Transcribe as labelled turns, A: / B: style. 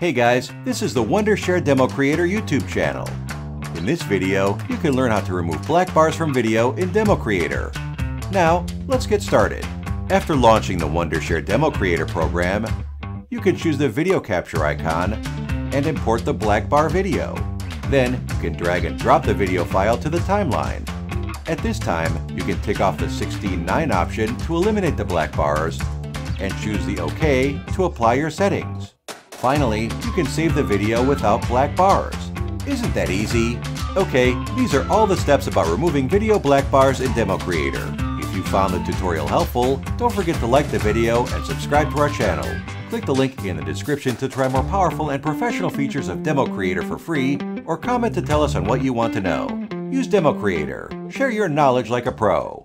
A: Hey guys, this is the Wondershare DemoCreator YouTube channel. In this video, you can learn how to remove black bars from video in DemoCreator. Now, let's get started. After launching the Wondershare DemoCreator program, you can choose the video capture icon and import the black bar video. Then, you can drag and drop the video file to the timeline. At this time, you can tick off the 16.9 option to eliminate the black bars and choose the OK to apply your settings. Finally, you can save the video without black bars. Isn't that easy? Okay, these are all the steps about removing video black bars in DemoCreator. If you found the tutorial helpful, don't forget to like the video and subscribe to our channel. Click the link in the description to try more powerful and professional features of DemoCreator for free, or comment to tell us on what you want to know. Use DemoCreator. Share your knowledge like a pro.